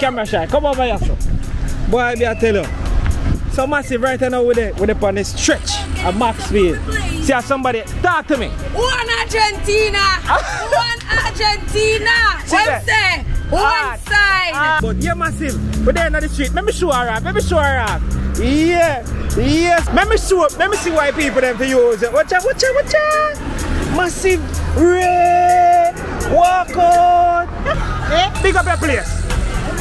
camera shy. Come over here, so. Boy, me I tell you. So massive right now with it, with it on the stretch at Maxfield. See how somebody talk to me. One Argentina! One Argentina! One say, one Ah, side! ah, but yeah, massive. But there in the street, let me show her up. Let me show her up. Yeah, yes. Let me show up. Let me see why people them to use it. Watch out, watch out, watch out. Massive red. Walk out. Eh? Big up your place.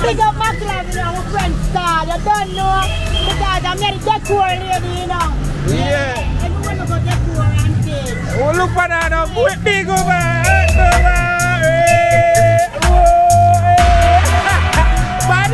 Big up my club, you know, my friend star. You don't know because I'm a decor lady, you know. Yeah. Everyone go decor and stage. Oh, look for that. Wait, Big over. Over. Hey, oh, hey. Bad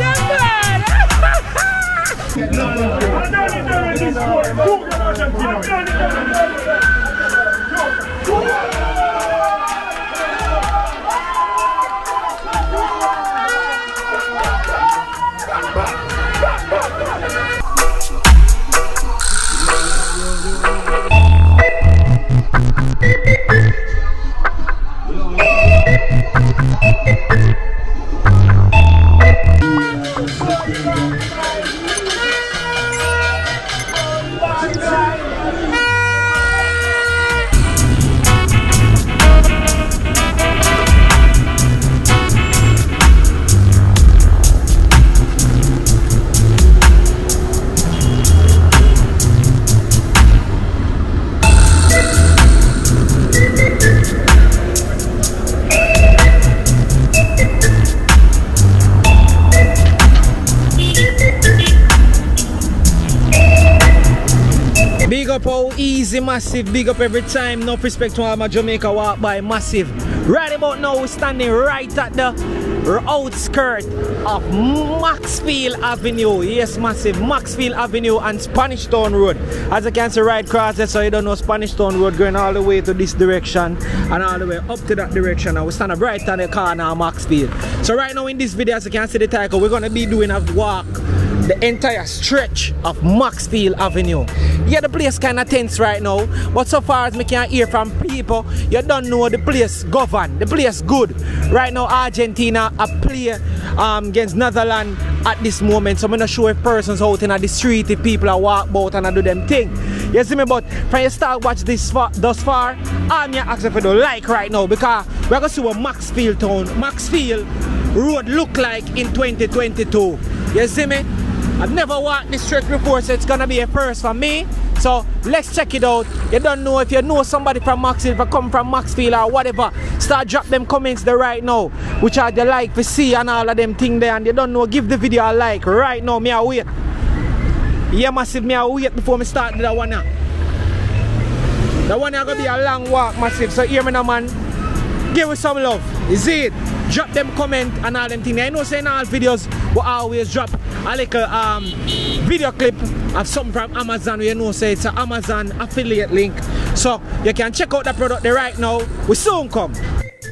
Easy, massive. Big up every time. No respect to all my Jamaica walk by massive. Right about now, we're standing right at the outskirt of Maxfield Avenue. Yes, massive. Maxfield Avenue and Spanish Town Road. As you can see right across there, so you don't know Spanish Town Road going all the way to this direction and all the way up to that direction. And we stand right on the corner of Maxfield. So right now in this video, as you can see the title, we're gonna be doing a walk the entire stretch of Maxfield Avenue. Yeah, the place kind of tense right now, but so far as me can hear from people, you don't know the place govern, the place good. Right now, Argentina are playing um, against Netherlands at this moment, so I'm not sure if persons out in the street, if people are walk about and I do them thing. You see me, but from you start watch this far, thus far, I'm here asking for the like right now because we're gonna see what Maxfield town, Maxfield road look like in 2022. You see me? I've never walked this stretch before, so it's gonna be a first for me. So let's check it out. You don't know if you know somebody from Maxfield, if I come from Maxfield or whatever, start drop them comments there right now. Which are the like for see and all of them thing there. And you don't know, give the video a like right now. Me I wait. Yeah, massive. Me I wait before me start that one now. That one gonna be a long walk, massive. So hear me now, man. Give us some love. Is it? Drop them comment and all them things. I know saying all videos will always drop a little um video clip of something from Amazon. You know say it's an Amazon affiliate link. So you can check out that product there right now. We soon come.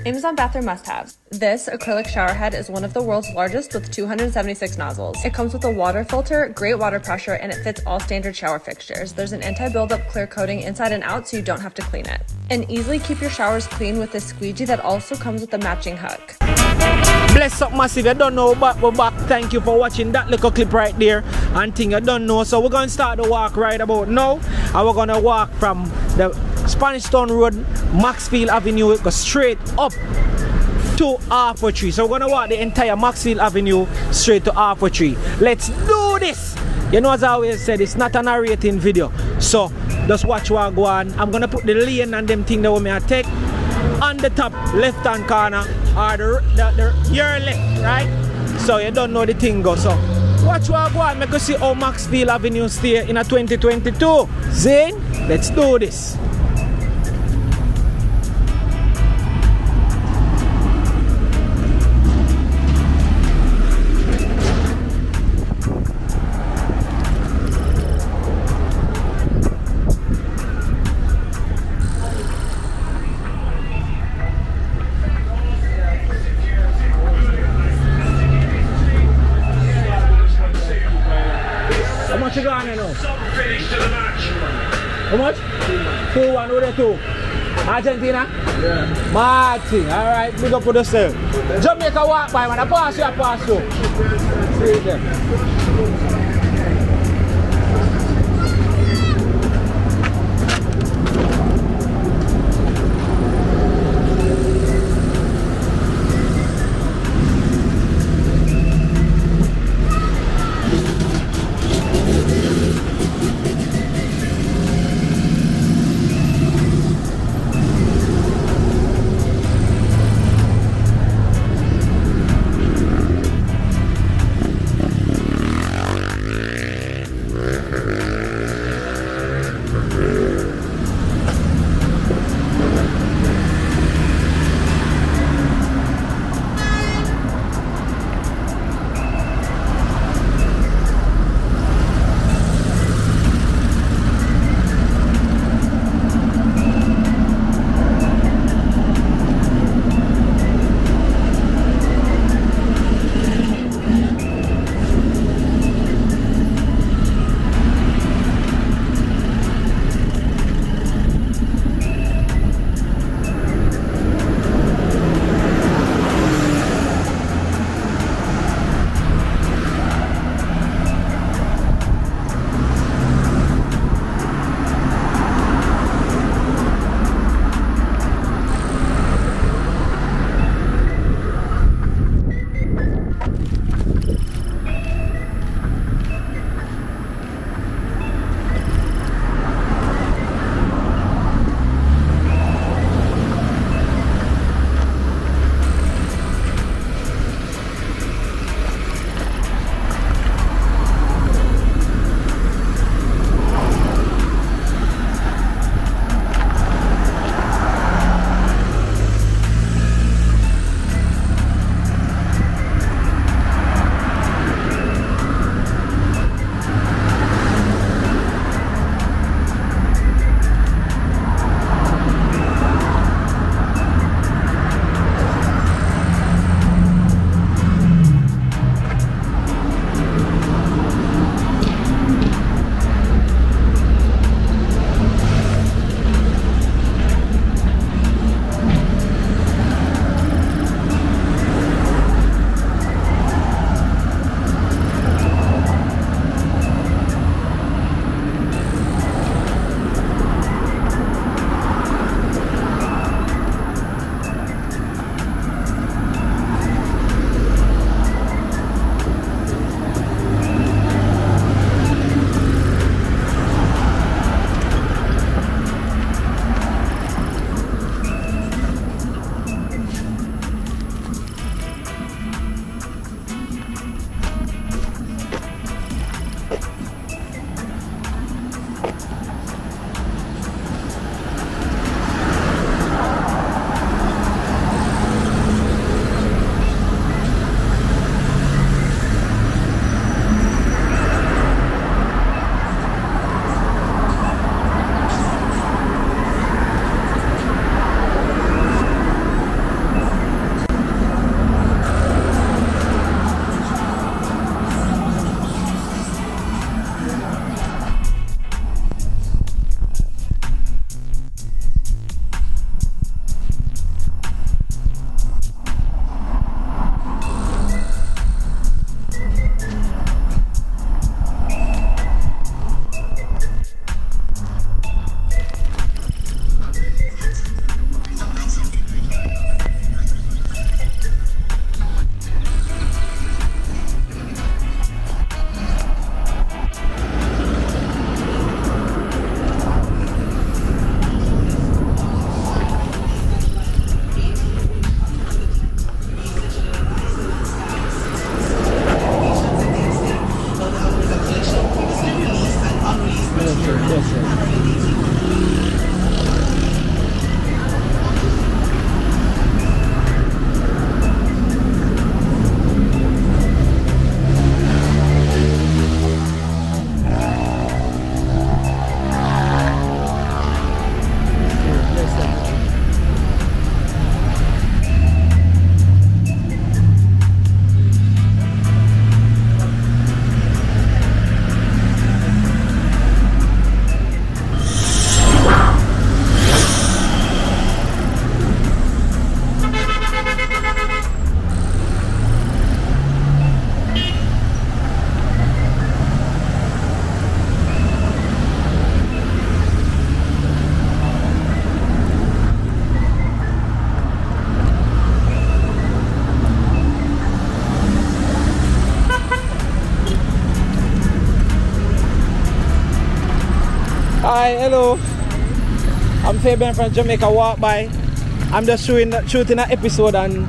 Amazon bathroom must-haves. This acrylic shower head is one of the world's largest with 276 nozzles. It comes with a water filter, great water pressure, and it fits all standard shower fixtures. There's an anti-buildup clear coating inside and out so you don't have to clean it. And easily keep your showers clean with this squeegee that also comes with a matching hook. Bless up massive. I don't know but we're back. Thank you for watching that little clip right there. And thing I don't know. So we're gonna start the walk right about now. And we're gonna walk from the Spanish Town Road, Maxfield Avenue, go straight up to Halfway Tree. So we're gonna walk the entire Maxfield Avenue straight to Halfway Tree. Let's do this! You know as I always said, it's not a narrating video. So just watch what I go on. I'm gonna put the lane and them thing that we may take on the top left hand corner or the, the, the your left, right? So you don't know the thing go. So watch what go on. Make you see how Maxfield Avenue stay in a 2022. Zane, let's do this. Argentina? Yeah. Martin, alright, big up with yourself. Jamaica walk by, man. I pass you, I pass you. See them. Hi, hello. I'm Fabian from Jamaica Walk By. I'm just shooting, shooting an episode on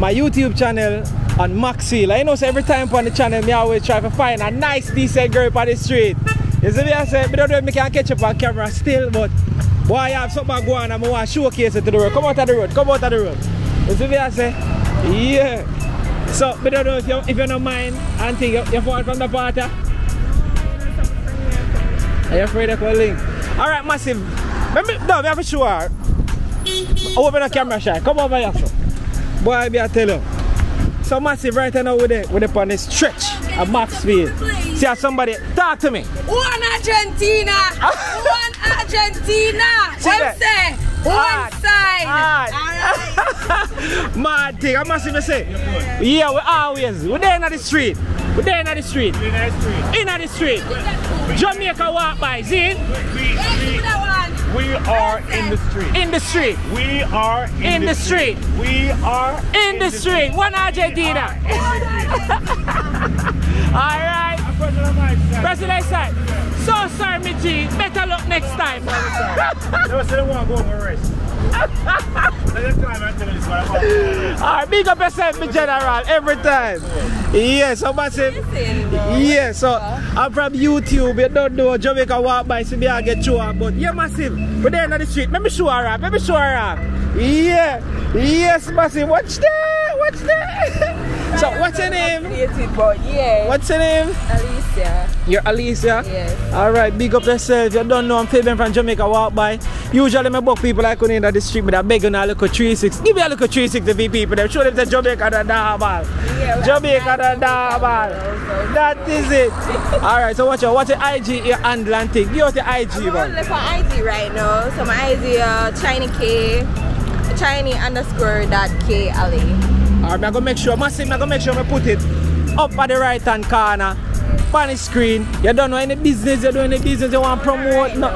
my YouTube channel on Maxwell. I know so every time on the channel, me always try to find a nice, decent girl on the street. You see me, I say, I don't know if I can catch up on camera still, but boy, I have something going on, I want to showcase it to the road. Come out of the road, come out of the road. You see me, I say, yeah. So, I don't know if you, if you don't mind, think you, you fall from the party. Are you afraid of calling? Alright, massive. Me, no, me have to show. Open the camera shy. Come over here. So. Boy, I be I tell you. So massive right now with it with it on the stretch at Maxfield. See how somebody talk to me. One Argentina. One Argentina. See What that? say? One Hard. side. Hard. Mad thing. I must even say. Yeah, we always. We're there in the street. We're there in the street. In the street. In the street. Jamaica walk by. See? We, we, we are in the street. In the street. We are in, In the street. We are In the street. One Argentina. Alright. President side. So sorry, G. Better luck next time. Never said I want to go for rest. Alright, big up yourself, me general, every time. Yeah, so massive. Yeah, so I'm from YouTube. You don't know Jamaica walk by, so me I get you up, but yeah, massive. We're there in the street. Let me show her up. Let me show her up. Yeah, yes, massive. Watch that. Watch that. so, what's your name? But yeah, What's your name? Alicia. You're Alicia? Yes. Alright, big up yourself. You don't know I'm Fabian from Jamaica Walk By. Usually my book people like in the street, but I beg you now look at 360. Give me a look at 360 for people. Them show them the Jamaica the Darbal. Yeah, Jamaica the Darbal. That is it. Alright, so watch out. What's your IG your handle and thing? Give us the IG, I'm man. only for IG right now. So my IG uh Chiny K Chiny underscore dot K Ali. Alright, I'm gonna make sure, massive, I'm gonna make sure I put it up at the right hand corner. On the screen. You don't know any business, you do any business you want to promote. No,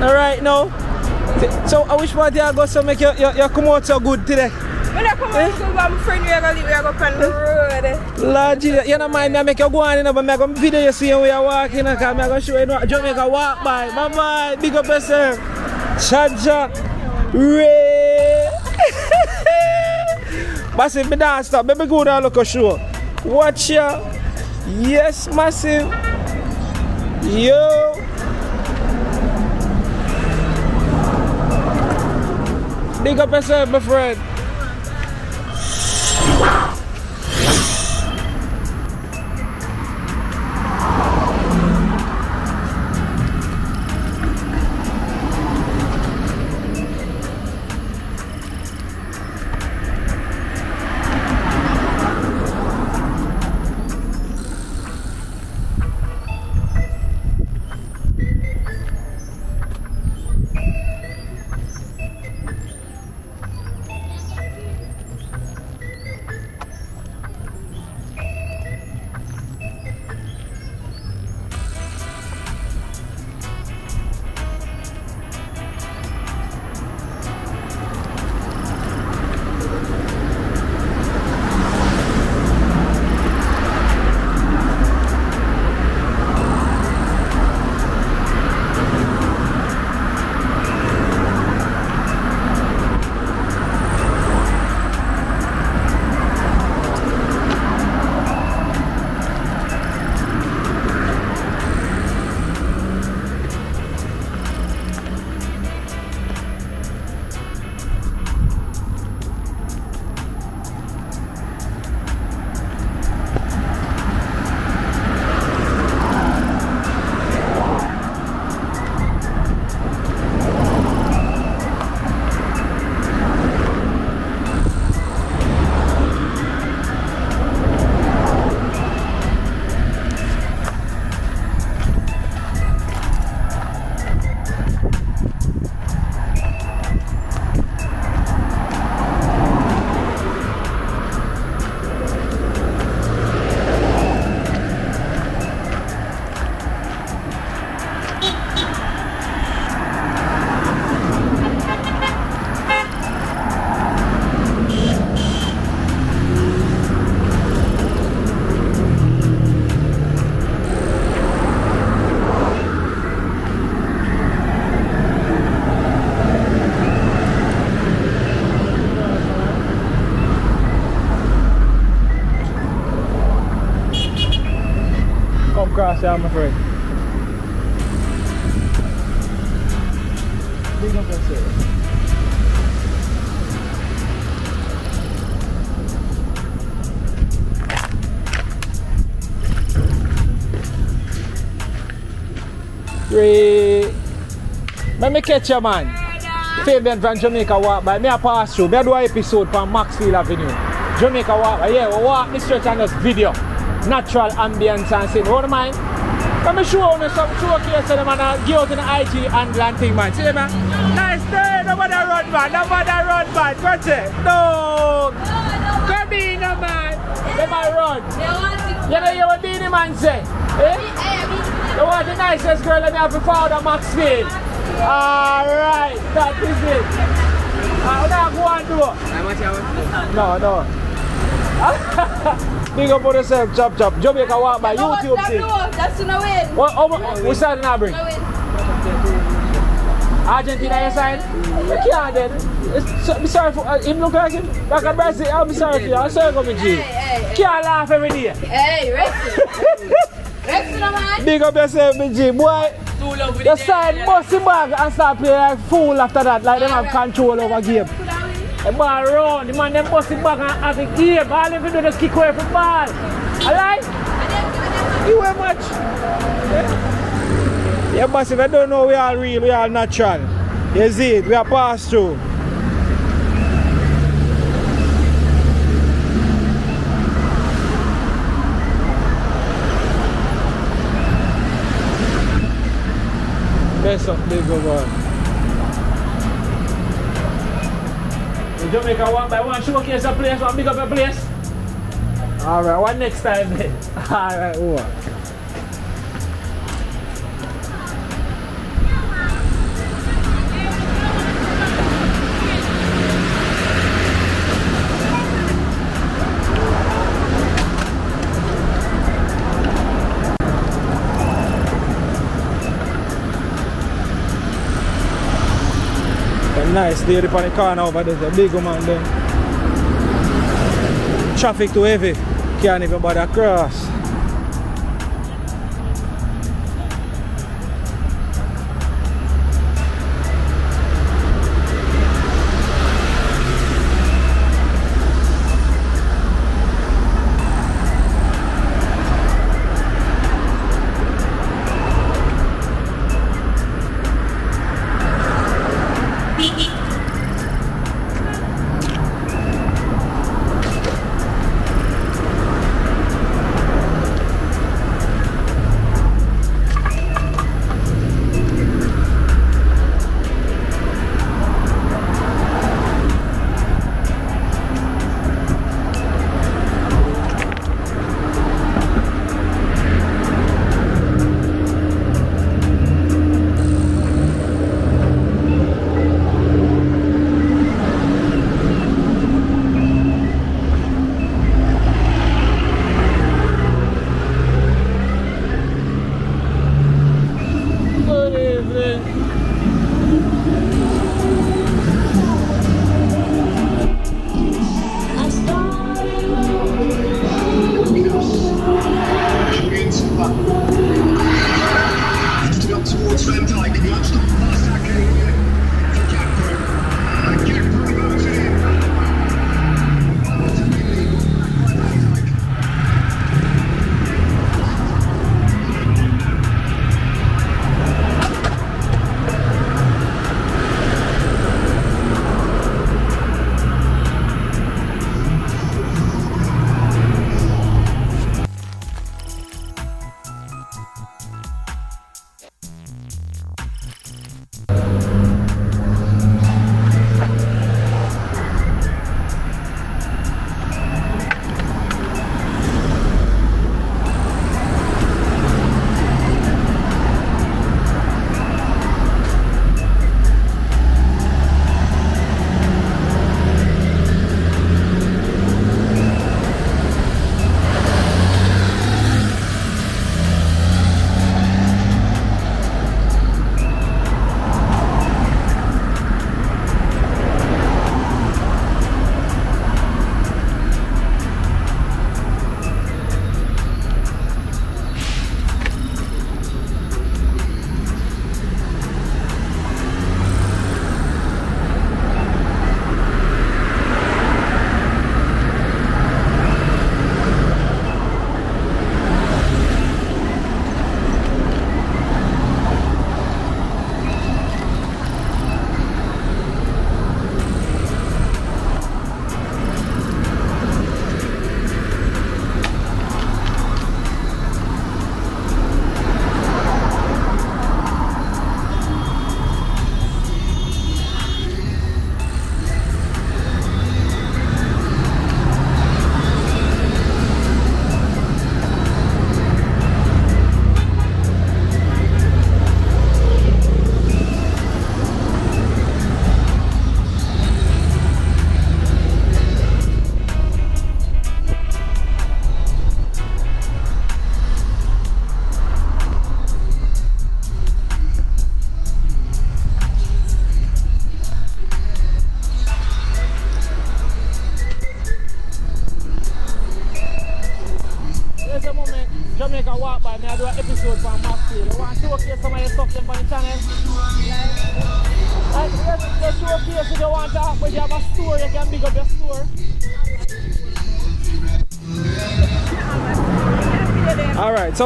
Alright now. So I wish what you go so make you, you, you come out so good today. When I come out, so I'm friend we are gonna leave, we are gonna on the road. Lord Jesus, you don't mind me I make you go on in, but I'm going to video you see where you walking, because I'm going to show you know, Jamaica walk by. Bye bye, big up yourself. Chaja, Ray. massive, me dance stop, let me go down look a show. Watch ya. Yes, massive. Yo. Big up yourself, my friend. Say I'm afraid. Big up yourself. Three. Let me catch you, man. Fabian from Jamaica walk by. Me a pass through. Me a do a episode from Maxfield Avenue. Jamaica walk by. Yeah, we walk this stretch and just video. Natural ambience and scene. What mind? Let me show you some showcase of them and uh, give out in the IG and land man. See, man? Nice day. Nobody run, man. Nobody run, man. What's it? No. Come in, no, man. Let me run. You know, you what Beenie Man say? Eh? You want the nicest girl and you have to follow Maxfield. Alright, that is it. Uh, now go and do. No, no. Big up on yourself, chop chop. Jamaica walk by YouTube thing. That's to no win. What, oh, we starting now, bring? No win. Argentina, you sign? You can't then. It's, so, I'm sorry for uh, him look like him. Like a Brazil, I'm sorry for you. I'm sorry for me, G. Hey, hey, Can't laugh every day. hey, rest Rest no man. Big up yourself, me G. Boy, you sign bossy bag and start playing like fool after that. Like them have control over game. The ball run, the man them bossy bag and have the game. All you do is kick away from ball. Alright? You very much. Yeah. yeah, boss, if I don't know we are real, we are natural. You see it, we are pass through. Best of big over. Jamaica, one by one showcase a place, one big up a place. Alright, what next time then? Alright, over. Nice lady on the corner over there, the big woman there. Traffic too heavy, can't even bother cross.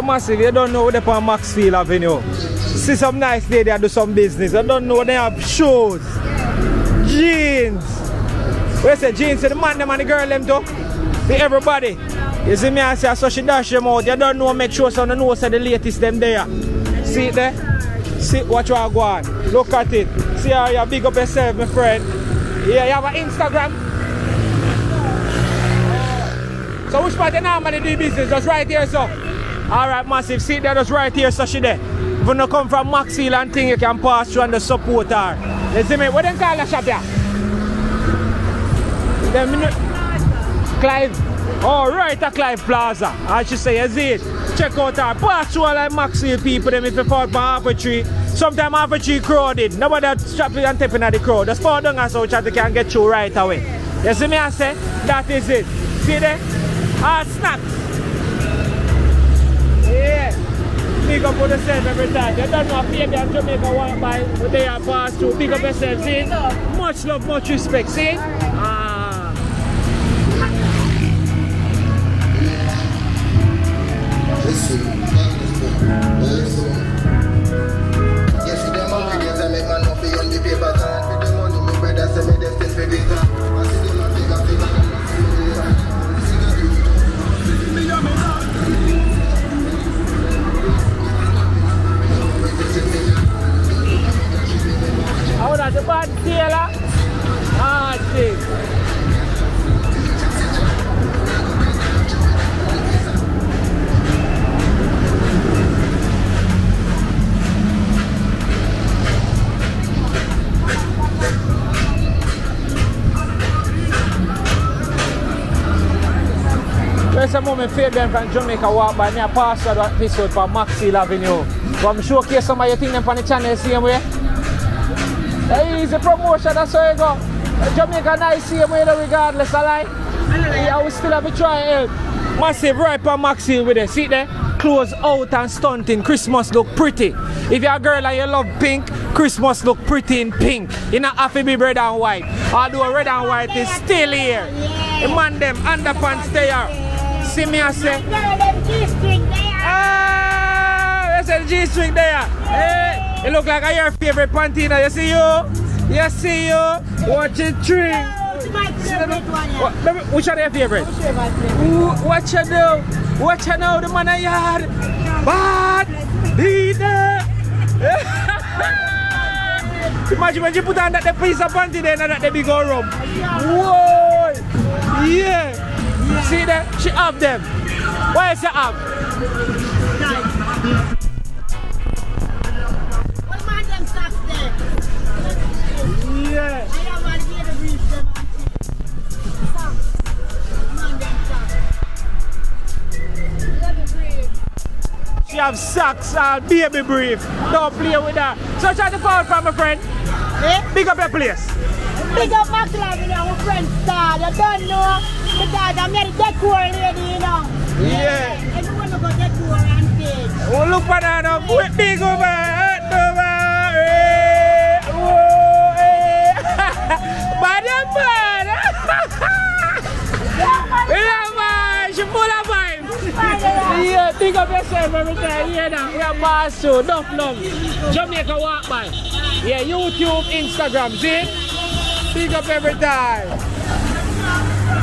Massive, you don't know what they on Maxfield Avenue. See some nice lady that do some business. I don't know they have shoes, jeans. Where's the jeans? So the man them and the girl them too. See everybody. You see me I say so she dash them out. You don't know make sure so you know say the latest them there. See it there? See what you are going. Look at it. See how you big up yourself, my friend. Yeah, you have an Instagram. So which part you normally do business? Just right here, so. Alright, massive. See there, just right here, so she there. If you not come from Maxfield and thing, you can pass through and the support her. You see me? What them call the shop here? Them Clive. Oh, right at Clive Plaza. I should say, you see it. Check out her. Pass through like Maxfield people, them if you fall from half a tree. Sometimes half tree crowded. Nobody strapping and tapping at the crowd. Just fall down and so chat you can get through right away. You see me I say? That is it. See there? Ah, snacks. Big up on yourself every time. You don't know if baby and Jamaica walk by, but they are pass through. Big up yourself, see? Much love, much respect, see? There's a moment them from Jamaica walk by me a pastor that episode for Maxfield Avenue. But I'm showcase some of your things on the channel same way. Hey, easy promotion, that's how you go. Jamaica nice same way regardless lie. Yeah, we still have to try help. Massive right on Maxfield with it. See there? Clothes out and stunting. Christmas look pretty. If you're a girl and you love pink, Christmas look pretty in pink. You not have to be red and white. Although red and white is still here. The man them underpants stay here. See me I say, ah, there's a G string there. Hey, it look like I your favorite panty now. You see you? You see you? Watch it. What, which are your favorite? Ooh, What you do? What you know? The man a yard. Bad. Leader. Imagine when you put on that piece of panty then and that the big old rum. Whoa. Yeah. See that? She have them. Where is she have? What man them socks there? Yeah. I have one here to brief them. Man them socks. Let me brief. She have socks and baby brief. Don't play with that. So try to fall from my friend. Eh? Big up your place. Big up my club, you know, friend Star. You don't know because I'm the decor lady, you know. Yeah. Everyone go decor and stage. Oh, look for that. Quick big over. over. Eh, whoa. Bad and bad. Yeah, man. She full of vibes. Yeah, think of yourself every time. Yeah, now. Yeah, boss too. Enough love. Jamaica walk by. Yeah, YouTube, Instagram. See? Big up every time.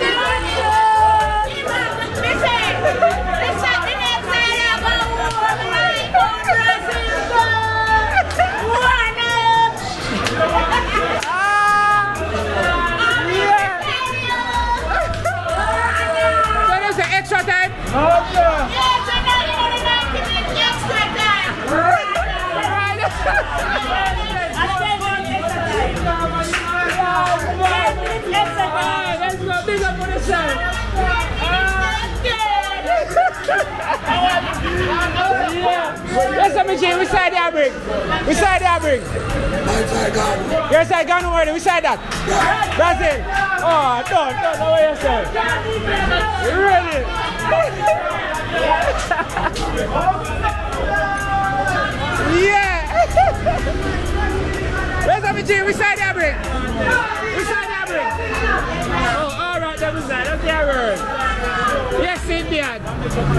So already. Which side that? Brazil. Oh, don't, don't know what you say. Ready? yeah. Where's up, Jay? Which side you bring? Which side you bring? Oh, all right, that was that. That's the word. Yes, Indian.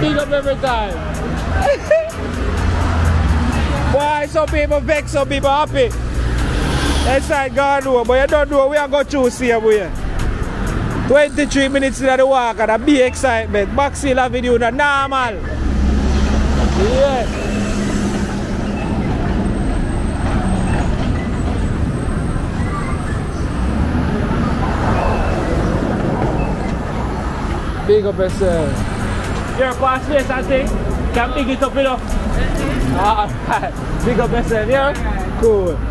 Big up every time. Why some people vex, some people happy. That's side God know, but you don't know we are going to choose here, boy. 23 minutes in the walk and a big excitement. Maxfield Avenue, the normal. Yeah. Big up yourself. Your pass place, I think. Can big it up enough. Alright. Big up yourself, yeah? Cool.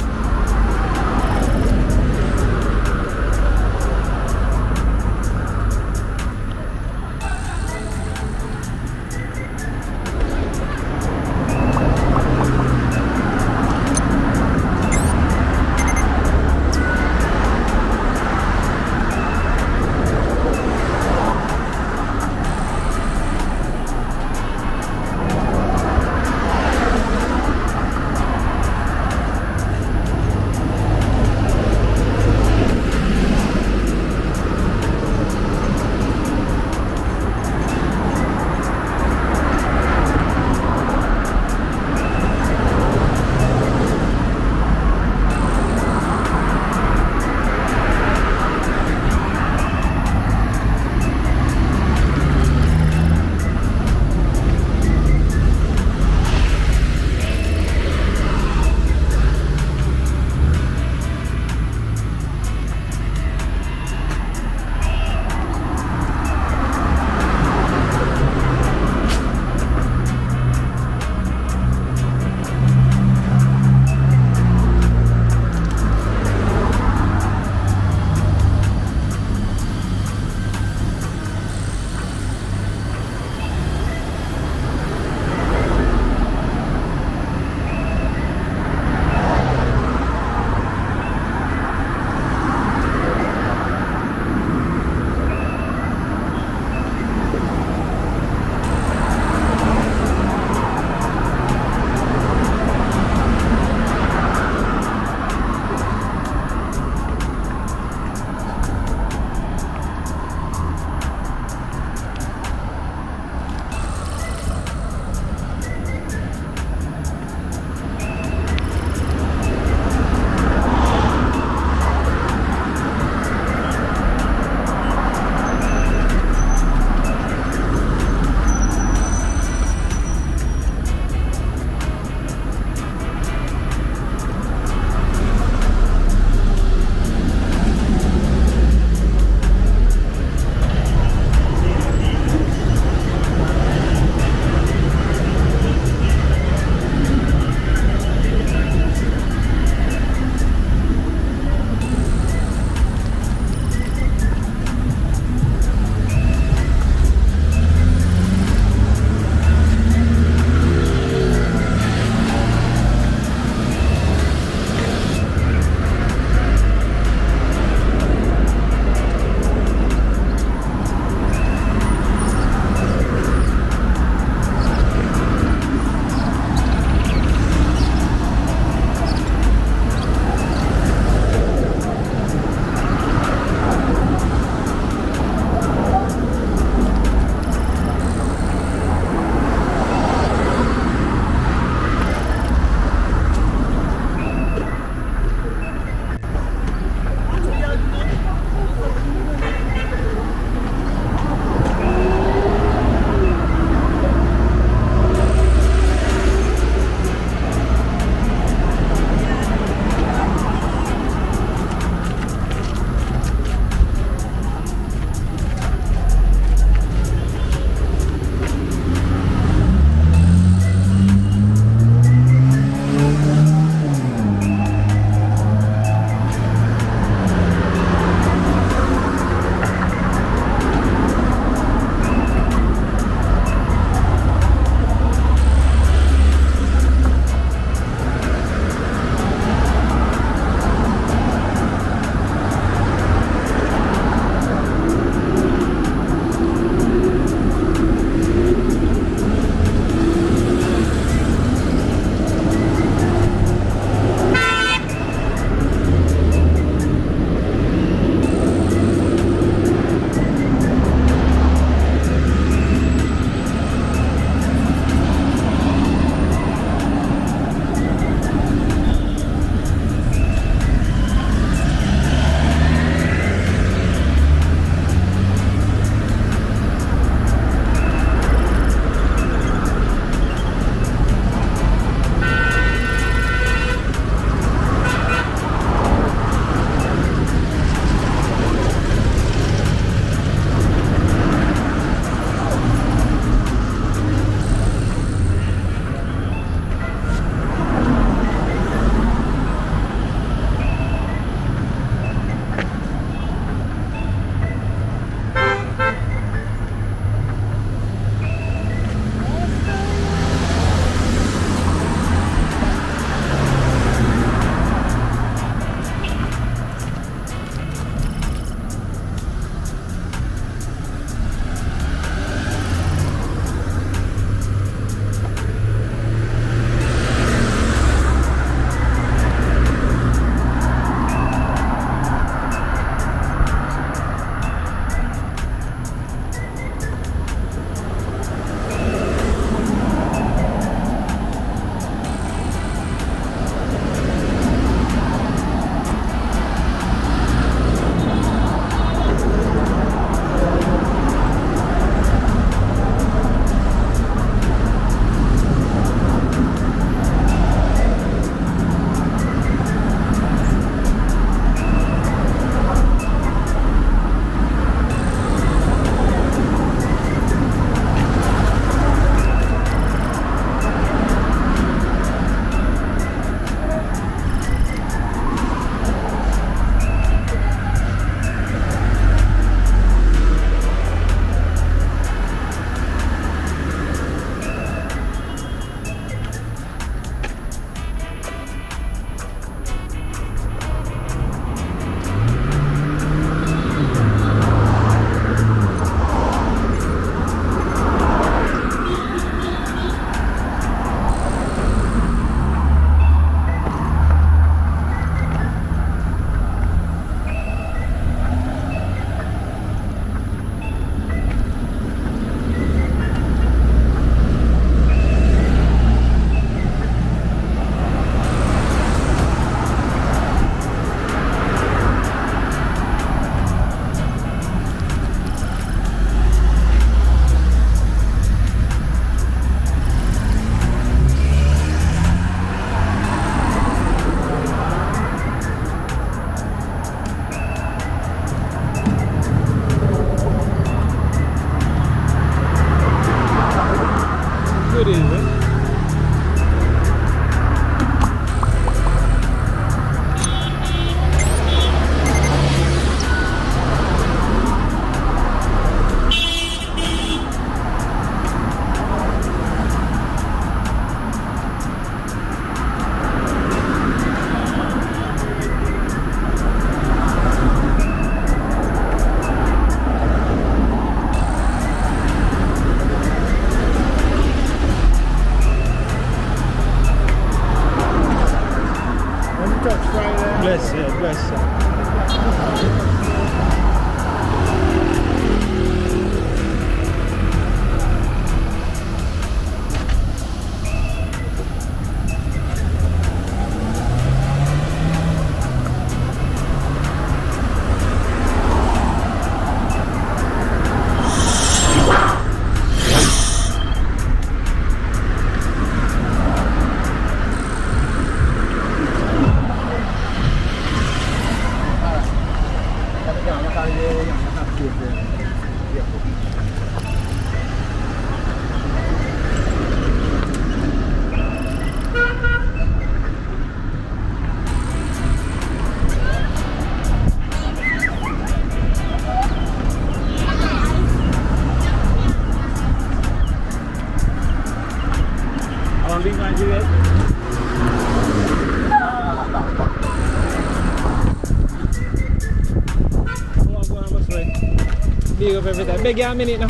Time. Beg you a minute now.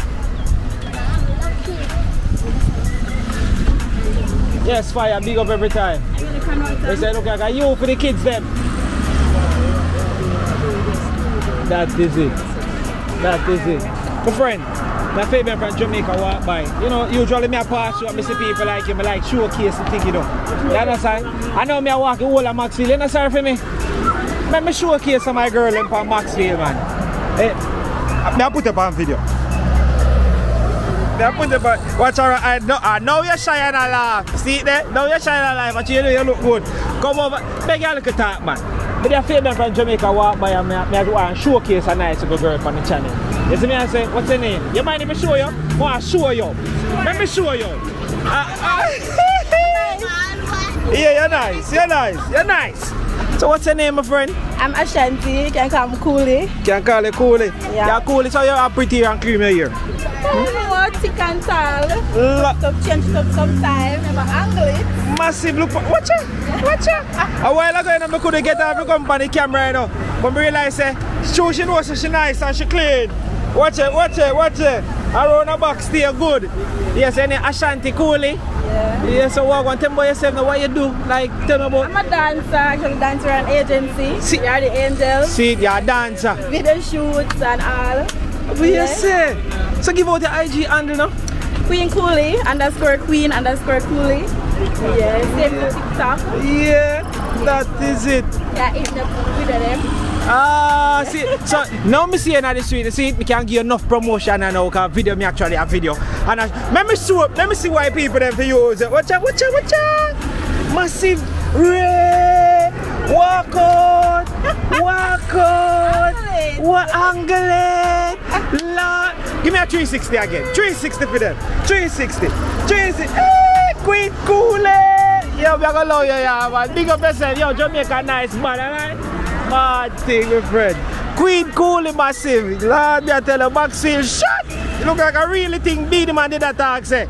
Yes, fire, big up every time. They say, okay, like a you for the kids then. That is it. That is it. My friend, my favorite from Jamaica walk by. You know, usually me I pass through and me see people like you, me like showcase the thing, you know. You understand? I know me I walk the whole of Maxfield, you understand for me? Let me showcase some of my girl in Maxfield, man. Hey, me I put up on video. Me I put up on, watch her, I know, I know you're shy and I laugh. See it there? Now you're shy and I laugh, but you know you look good. Come over, make you look at talk, man. But your favorite from Jamaica walk by and me, me I want to showcase a nice little girl on the channel. You see me I say, what's her name? You mind if me show you? I show you. Let me show you. Uh, uh, yeah, you're nice, you're nice, you're nice. So what's your name, my friend? I'm Ashanti, you can call me Coolie. Can call it Coolie. Yeah. Yeah, Coolie, so you are pretty and creamy here. Oh, thick and tall. La- Top change it up sometime, never angle it. massive look. Watch out, watch out. A while ago, you know, I couldn't get the company camera, you know. But I realized, sure eh, she knows she nice and she clean. Watch it, watch it, watch it. Around the back, stay good. Yes, any Ashanti Coolie. Yeah. Yes, so what, tell me about yourself now, what you do? Like, tell me about. I'm a dancer, actually dancer and agency. See- are the angels. See, you're a dancer. Video shoots and all. What you say? So give out your IG handle now. Queen Coolie, underscore Queen, underscore Coolie. Yeah, same to TikTok. Yeah, that is it. Yeah, it's the video them. Ah, see, so now me see another the street, see, me can't give you enough promotion and now because video me actually a video. And I, let me show, let me see why people them to use it. Watch out, watch out, watch out. Massive ray. Walk out, walk out. It. What angle? Lord. Give me a 360 again. 360 for them. 360. 360. Hey, Queen Coolie. Yo, we are gonna love you, yeah, man. Big up yourself. Yo, Jamaica nice, man, alright? Mad thing, my friend. Queen Coolie massive. Lord, me I tell you, Maxfield, shut! You look like a really thing big the man did that talk, say.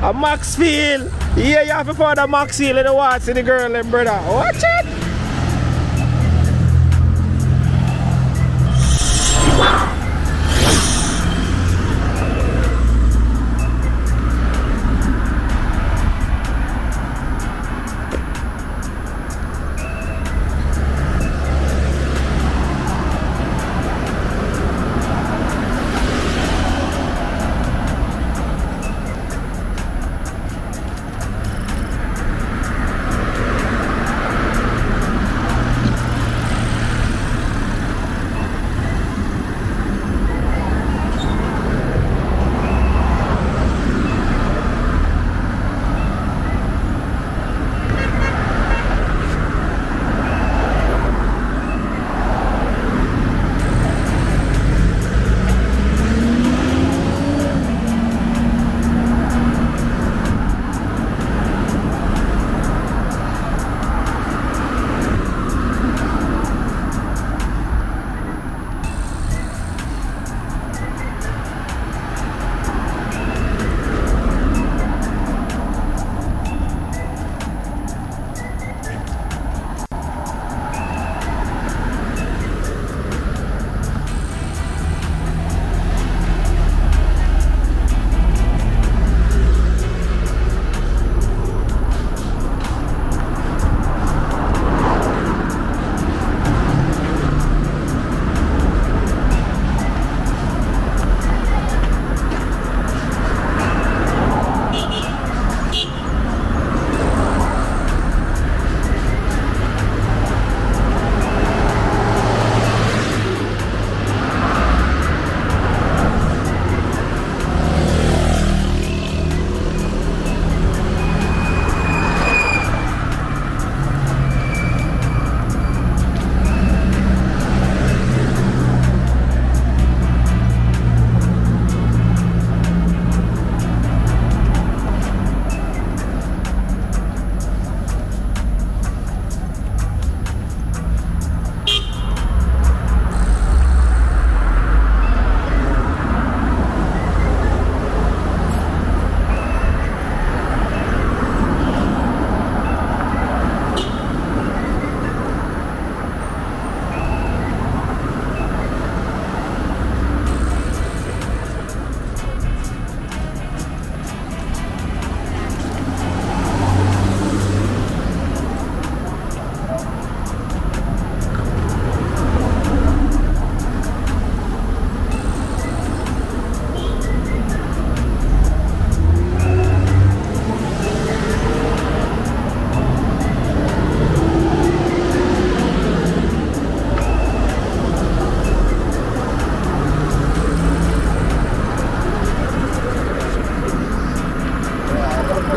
A Maxfield. Yeah, you have to find a Maxfield in the watch in the girl and brother. Watch it!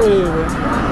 对对对。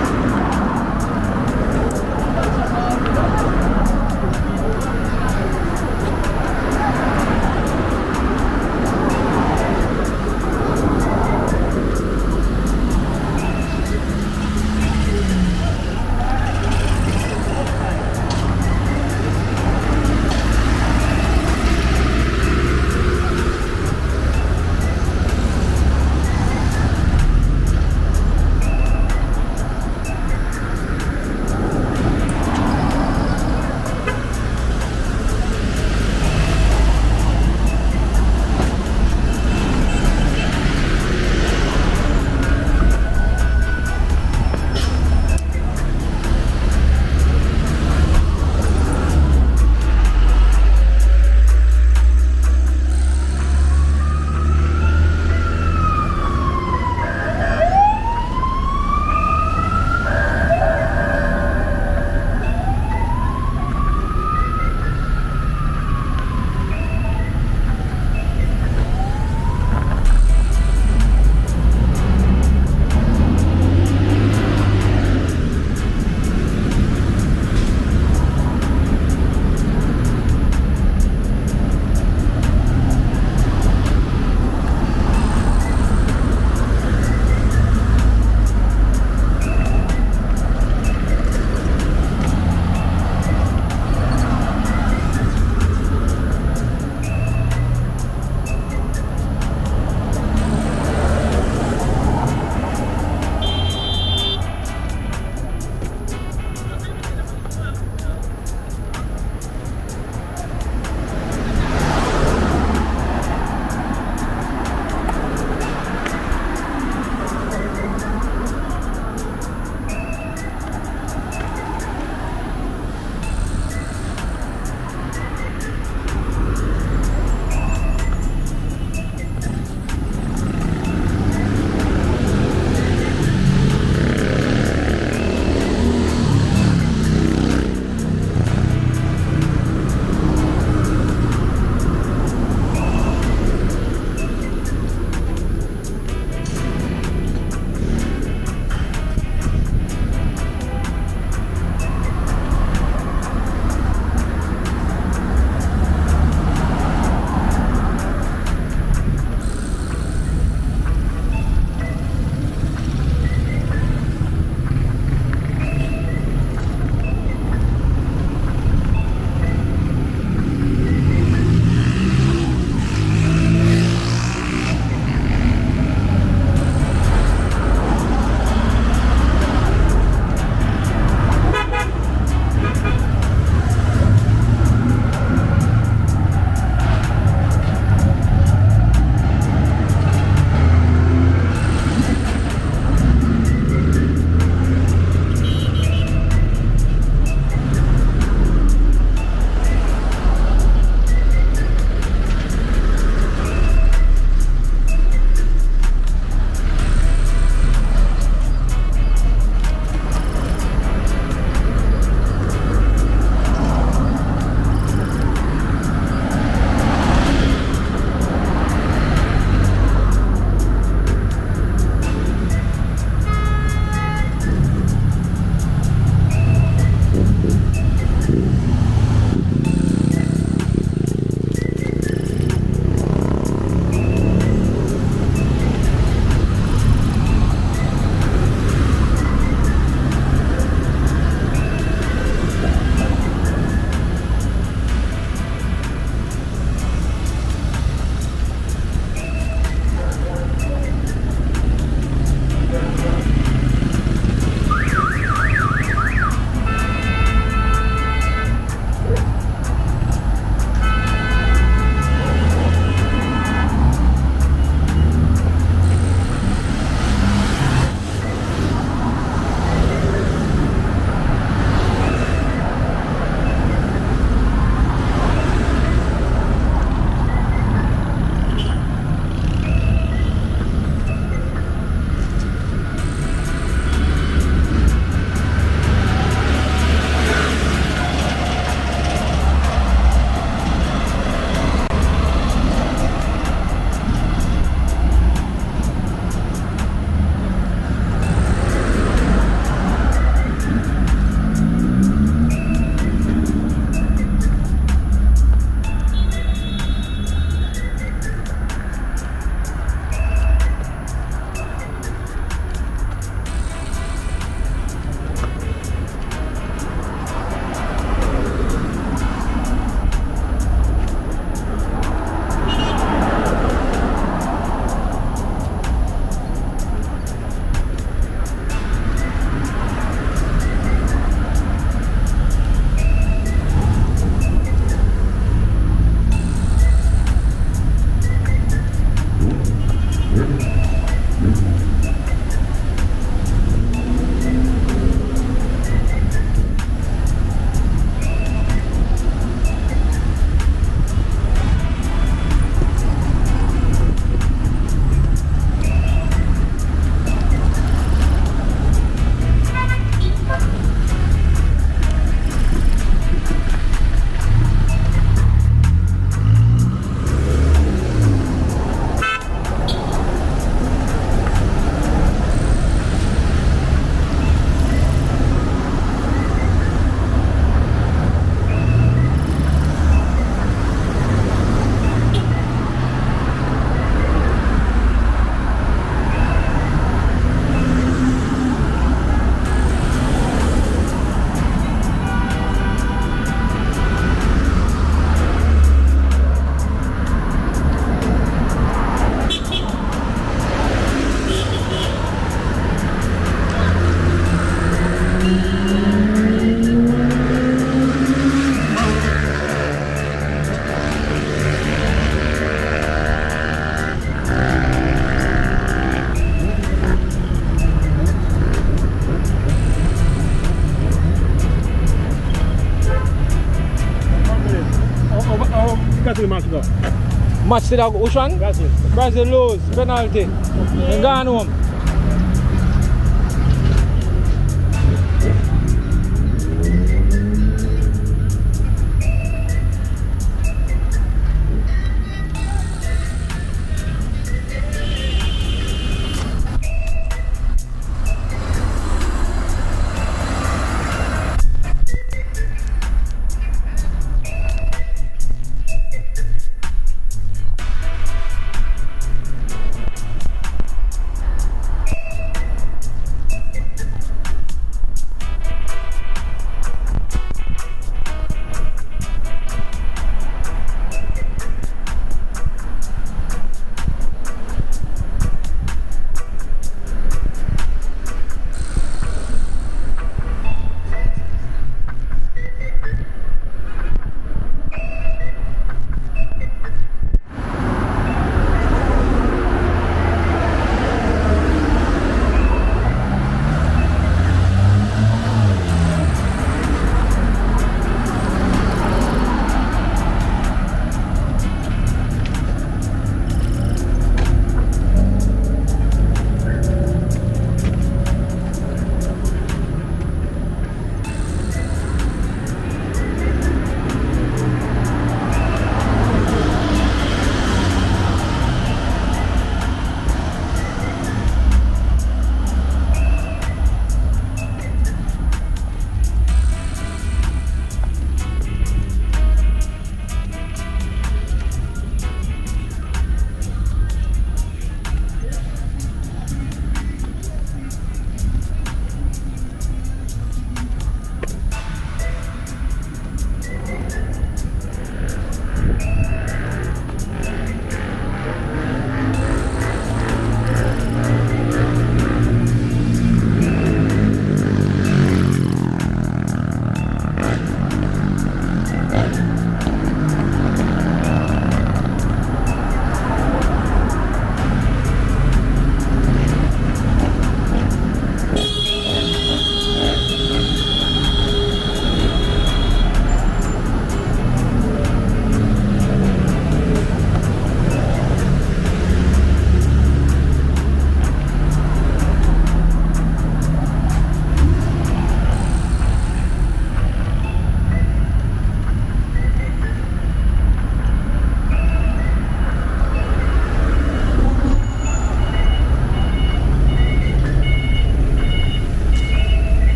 match today go Ushang? Brazil. Brazil lose, penalty. And gone home.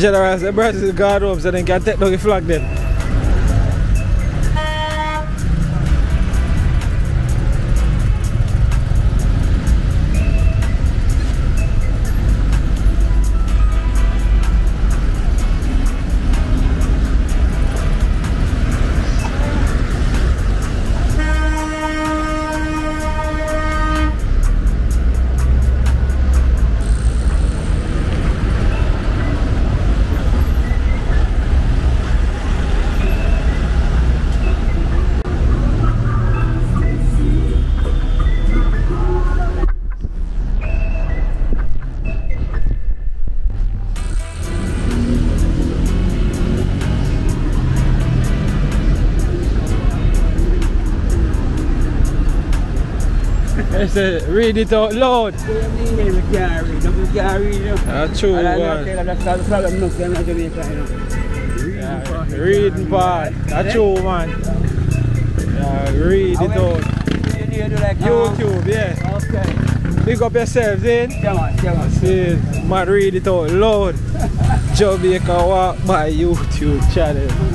The general said Brazil guard home so they can take down the flag then. Read it out loud. We can't read, we can't read. you know. That's true, I'm man. not telling them that's the problem, no, them not Jamaica, you know. Yeah, reading part. That's true, man. Yeah, read it out. You do, you do like YouTube, yeah. Okay. Big up yourselves, in. Come on, come on. See, man, read it out loud. Jamaica Walk by YouTube channel.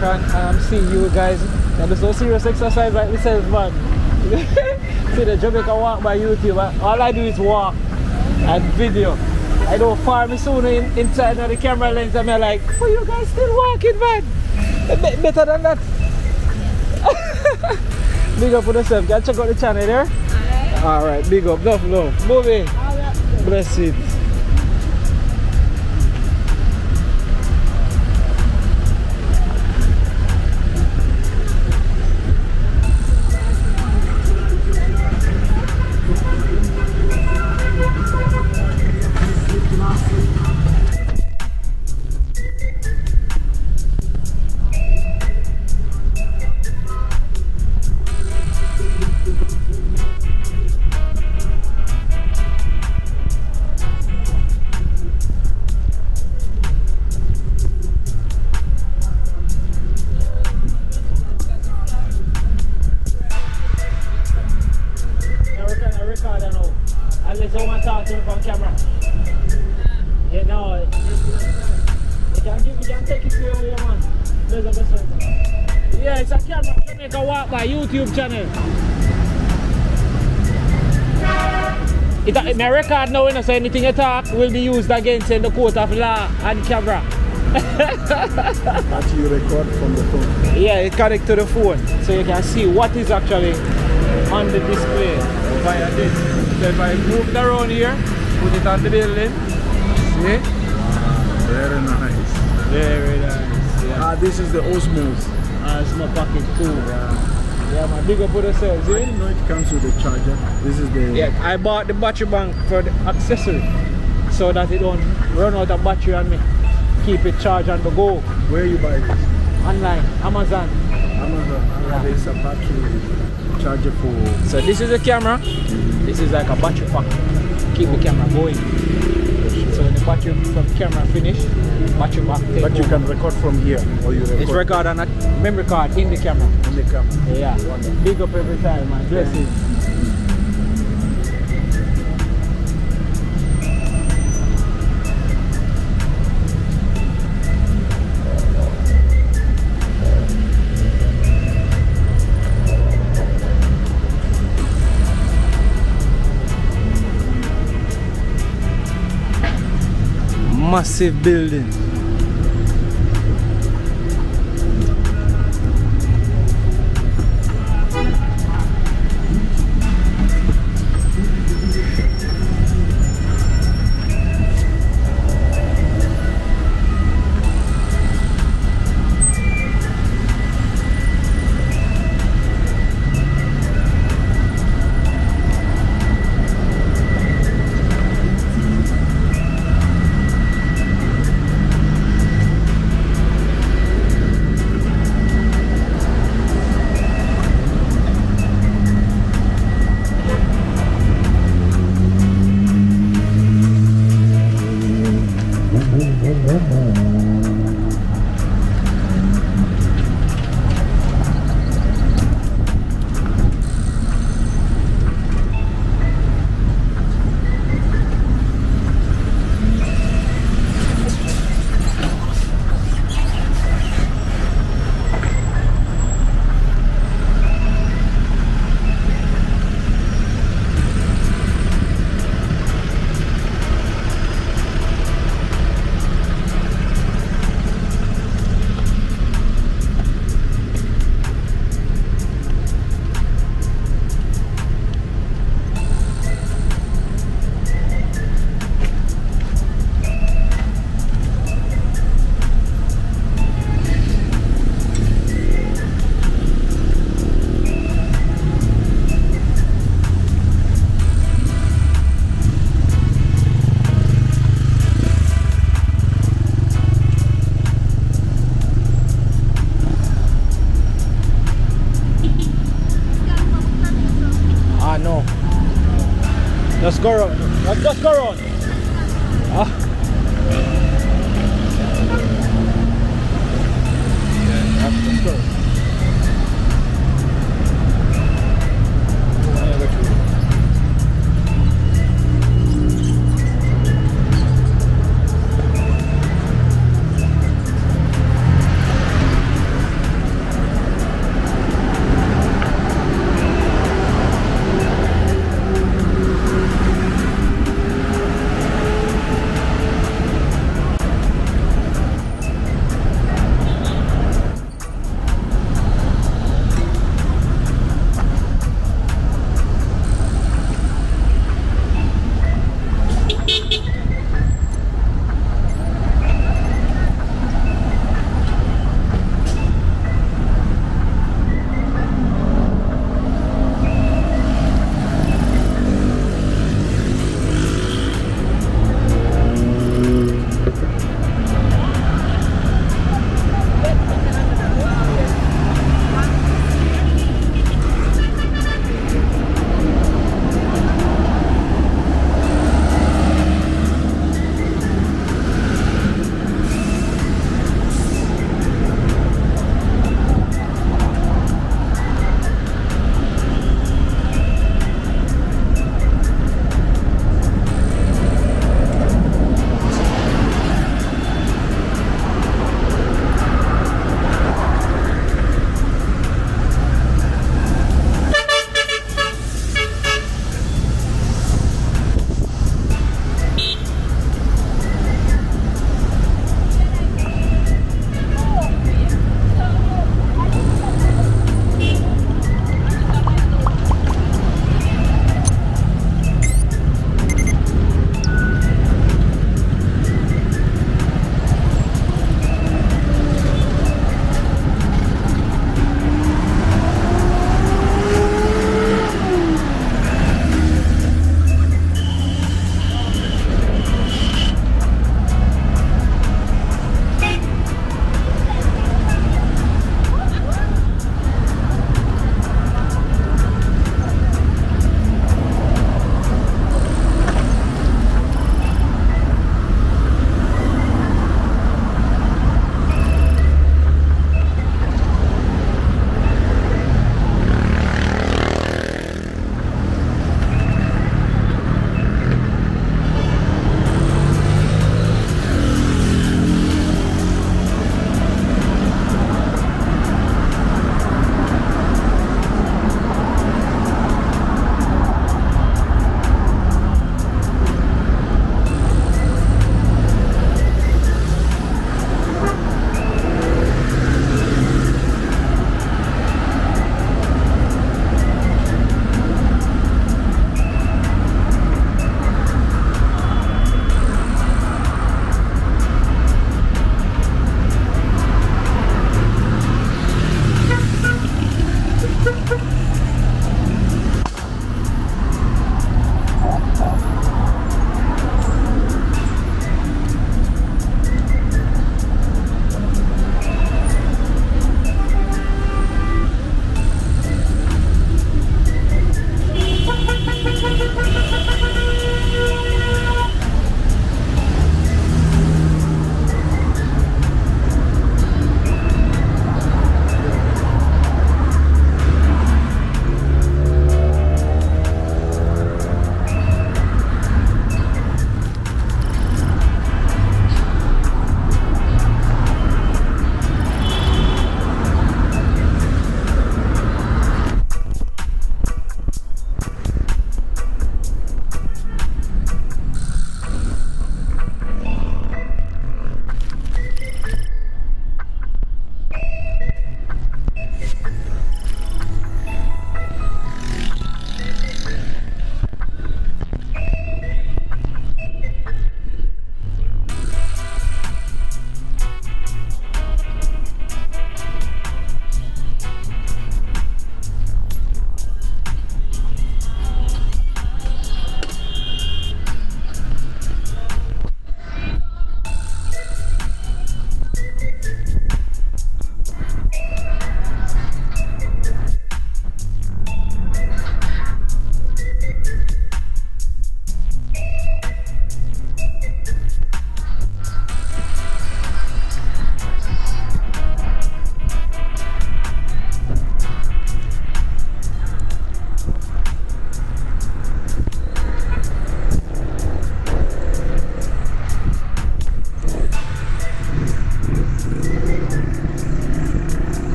I'm um, seeing you guys. That is no serious exercise right? like myself, man. See the Jamaica walk by YouTube. All I do is walk and video. I don't far me soon in, inside of the camera lens and I'm like, oh you guys still walking man. Be- better than that. big up for yourself. Can check out the channel there? Alright, big up, enough love. Moving. Bless it. Anything you talk will be used against you in the court of law and camera. That you record from the phone. Yeah, it connect to the phone so you can see what is actually on the display via this. So if I move it around here, put it on the building, see? Very nice. Very nice. Yeah. Ah, this is the Osmos. Ah, it's my pocket too. Yeah. Yeah, man, big up for yourselves, I eh? didn't know it comes with a charger. This is the Yeah, I bought the battery bank for the accessory so that it don't run out of battery on me. Keep it charged on the go. where you buy this? Online, Amazon. Amazon. Ah, there's a battery charger for So this is a camera. This is like a battery pack. Keep the camera going. The battery from camera finish, back. take But you can record from here or you record It's record on a memory card in the camera. In the camera. Yeah. Big up every time, man. Blessings. Massive building.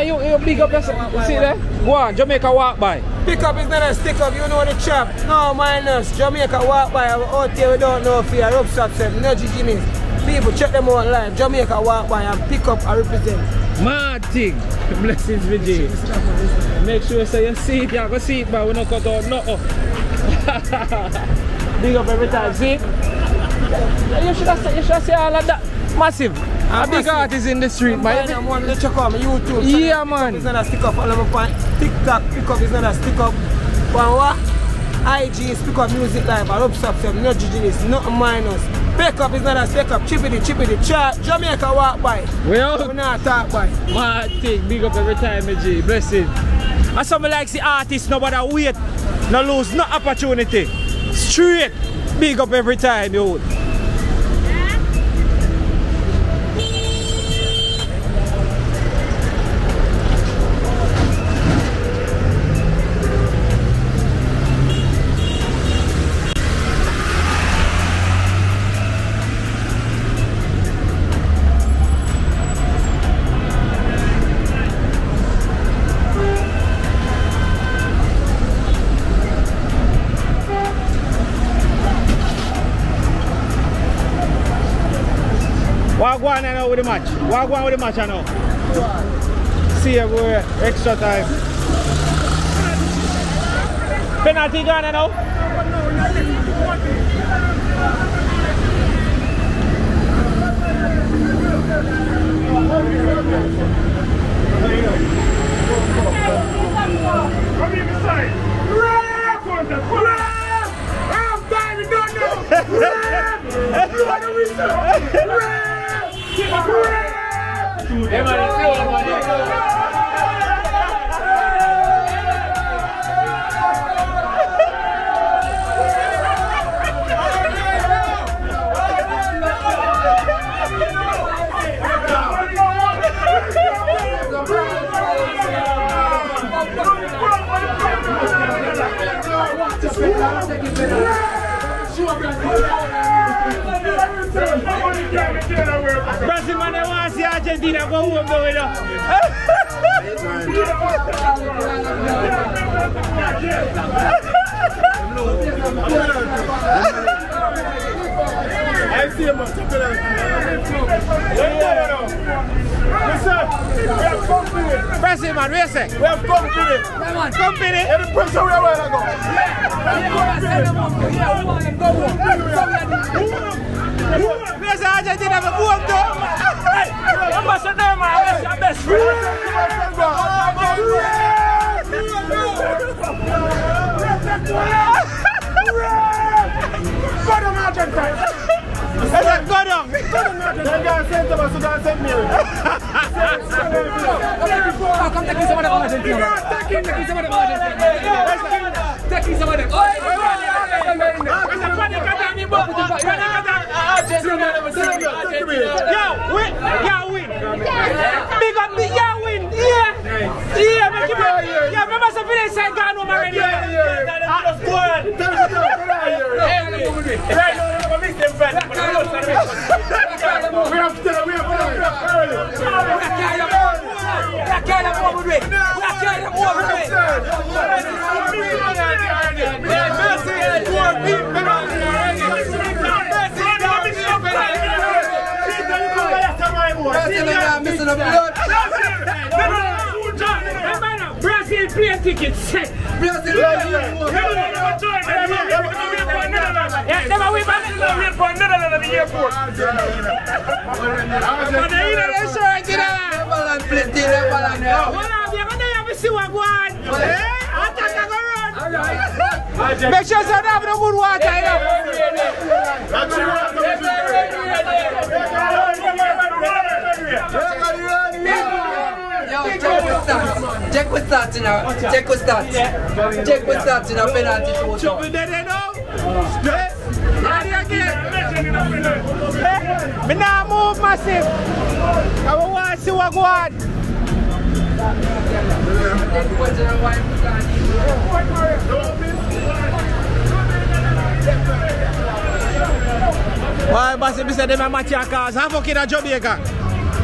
You, you big up yourself. See there? Go on, Jamaica walk by. Pick up is not a stick up, you know the chap. No minus. Jamaica walk by out here we don't know fear. Rough shop said, no G's. People check them out live. Jamaica walk by and pick up and represent. Mad thing. Blessings, VG. Make sure say you see it, you go see it, but we not cut out nothing. Big up every time, see? You should have said, you should have said all of that. Massive. A big massive. artist in the street, Man. I'm on the check out my YouTube. Yeah, Pick man. up is not a stick up. Follow me on TikTok. Pick up is not a stick up. On what? IG is pick up music live. I love stuff. No G's, nothing minus. Pick up is not a stick up. Chippity, chippity, chat. Jamaica walk by. We We not talk by. Mad thing. Big up every time, G. Blessing. And some like the artist, nobody wait. No lose no opportunity. Straight. Big up every time, yo. What go on with the match now? See you go extra time. Penalty gone now. Come here, beside. Rap! Rap! I'm dying, we don't know. mistura. Emaneceu, a Maria. Sua brasileira! Brazil man, I want to see Argentina go home though, you know. I see him, something like Listen, we company. Brazil man, where you say? We have company. Company. Any pressure we are going to go. Where you say Argentina go home though? Ambassador man, that's your best friend. Is that go down? Then guys sent them, so guys sent me. Yo, win. Yeah, win. Big up me. Yeah, win. Yeah. Yeah, make it. Ah, good. We have to tell them, we have to tell them early. Brazil are missing the blood. Brazil play tickets. Yeah, never win back. Make sure you have no good water. You know? Check with that, you know. Check with that. Check with you know. Penalty shootout. Me nah move massive. I want to see what go on. Why, boss, you say them are match your cars, how fucking a Jamaica?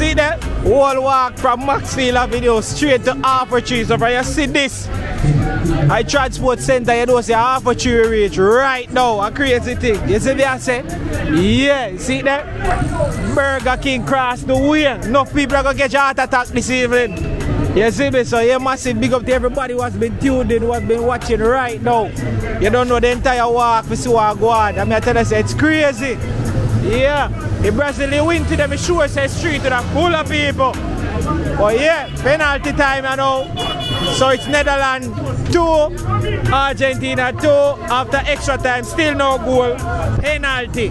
See that? Whole walk from Maxfield Avenue straight to Halfway Tree. So you see this. I transport center, you know, say Halfway Tree reach right now. A crazy thing. You see I say? Yeah, see that? Burger King cross the way. Enough people are gonna get your heart attack this evening. You see me? So yeah, massive big up to everybody who has been tuned in, who has been watching right now. You don't know the entire walk, we see what go on. I mean, I tell you, it's crazy. Yeah, the Brazilian win to them, sure say street to the full of people. But yeah, penalty time you know. So it's Netherlands 2, Argentina 2. After extra time, still no goal. Penalty.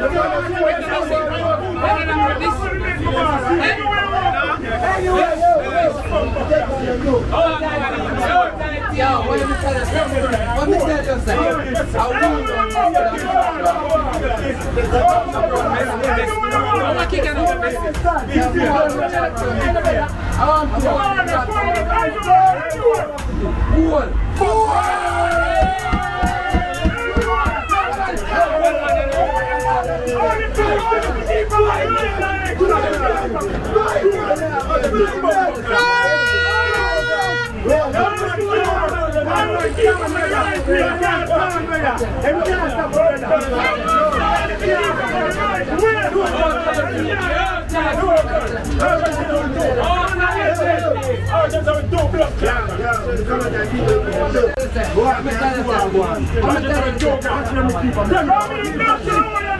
did you tell us? I'm kicking Hold on,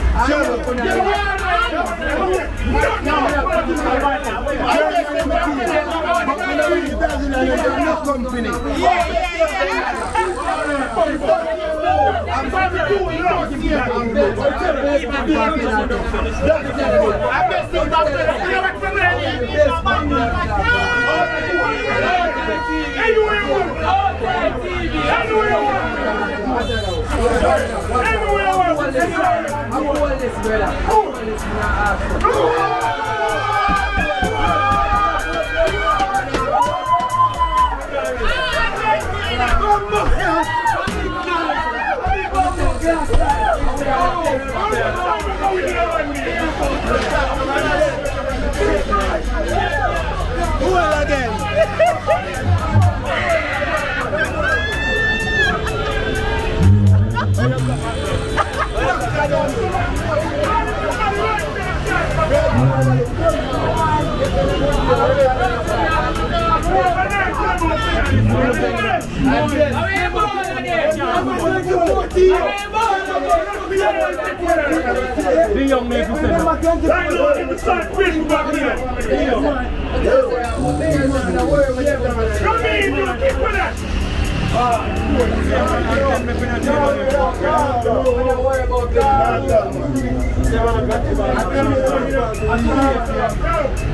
on, wait, let me see, I see it. The young man who said here. Come in, keep with us.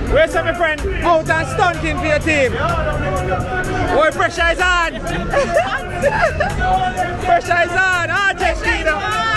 Where's my friend? Out and stunting for your team. Boy, pressure is on. pressure is on. Ah, Argentina.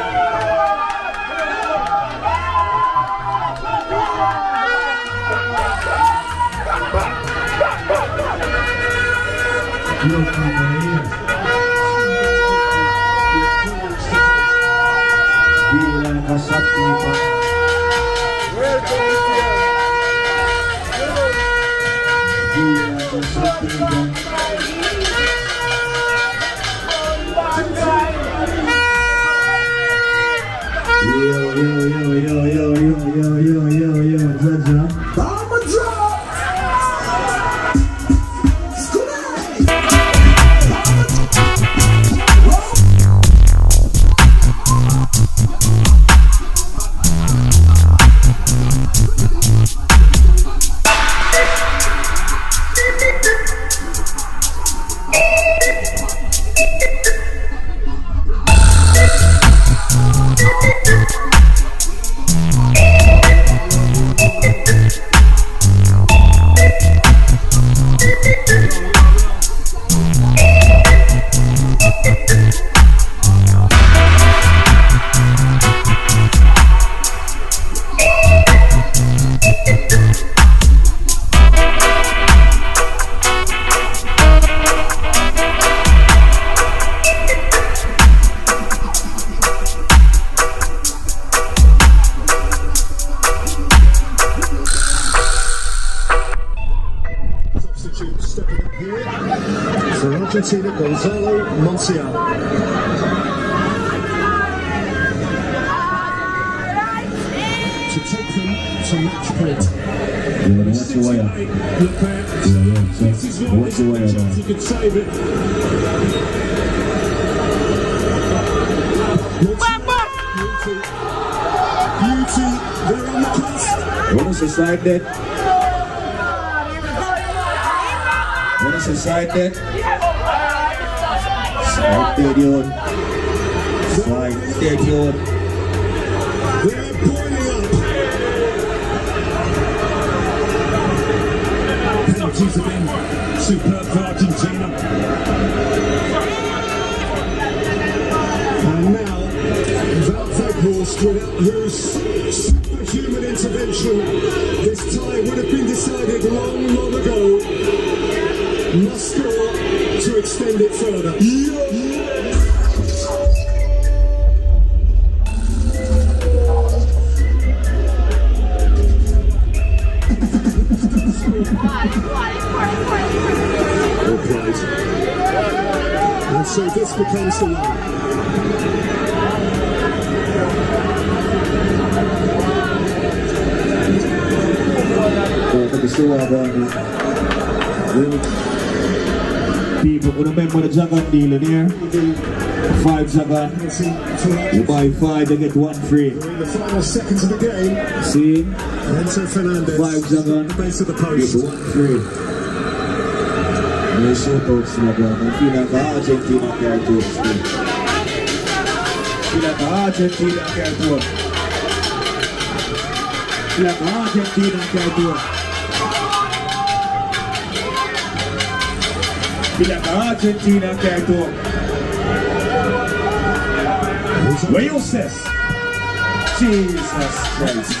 you. Long ago. Must score to extend it further. Well. And so this becomes the one. sinabi. People, kung may mga jagan deal in here, five jagan, you buy five, they get one free. The final seconds of the game. See? Enzo Fernandez. Five jagan, the base of the post. Get one free. May shootouts na ba? Ang pinaka-Argentina kaya ito. Pinaka-Argentina kaya ito. Pinaka-Argentina kaya ito. Bila ka Argentina kijk door. Wales Jesus Christ.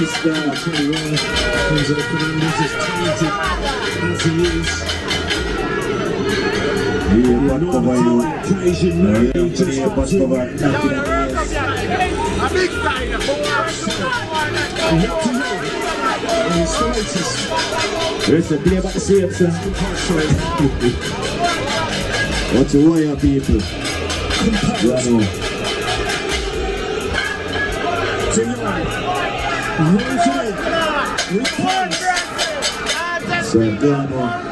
He's done uh, pretty well in terms of the Canadians, talented as he is. Yeah, but Canadian, no, just a big time. Listen, play back the same. What's the wire, people? So, come on.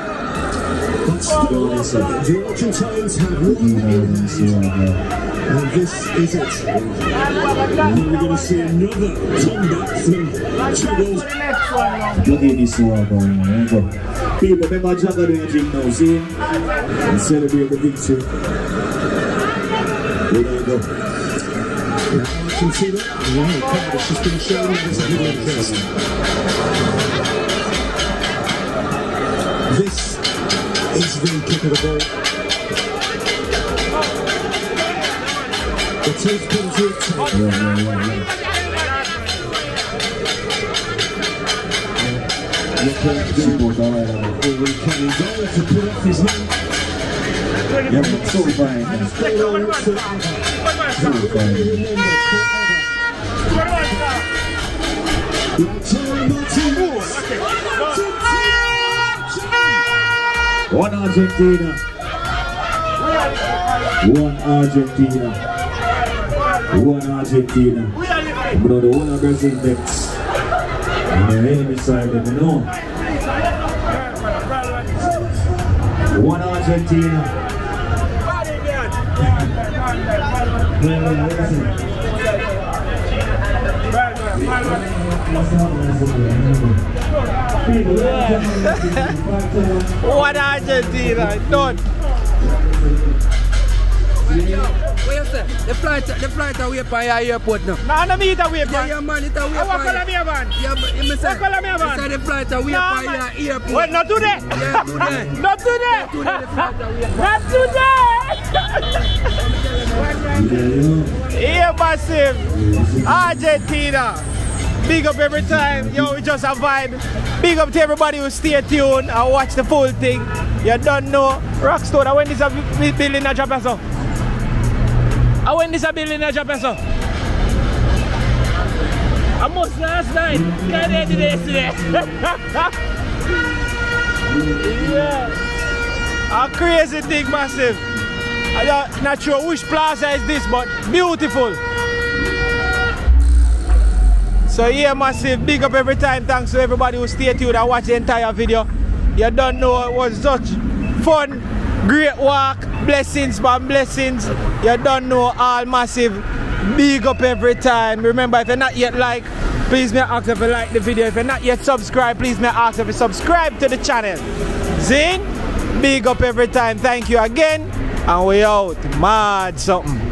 Have and this is it. And we're going to see another comeback from Triggles. Look at this one eh? going on. You. People, remember Jagger doing now, see? And celebrate the victory. There you go. I can see that. Wow, card has just been shown in this video. This is the kick of the ball. One Argentina. One Argentina. One Argentina. Bro, the one of Brazil next. And the enemy side, you know. One Argentina. One Argentina, done. What? The flight, the flight away from your airport now. Nah, no me it away, Yeah, man. yeah, man, it away I from walk on me, man. Yeah, but you say, What colour me a van? say the flight away Nah, from your airport. Well, not today. Yeah, today. Not today. Today the flight away. Not today. Yeah, massive. Argentina. Big up every time. Yo, we just a vibe. Big up to everybody who stay tuned and watch the full thing. You don't know. Rockstone, when this a building a drop so? I went this building drop so? I must last night. Can't end it yesterday. yeah. A crazy thing, massive. I don't, sure which plaza is this, but beautiful. So yeah, massive, big up every time. Thanks to everybody who stayed tuned and watched the entire video. You don't know it was such fun, great walk, blessings, man, blessings. You don't know all massive. Big up every time. Remember, if you're not yet like, please I ask if you like the video. If you're not yet subscribed, please I ask if you subscribe to the channel. Zin, big up every time. Thank you again. And we out. Mad something.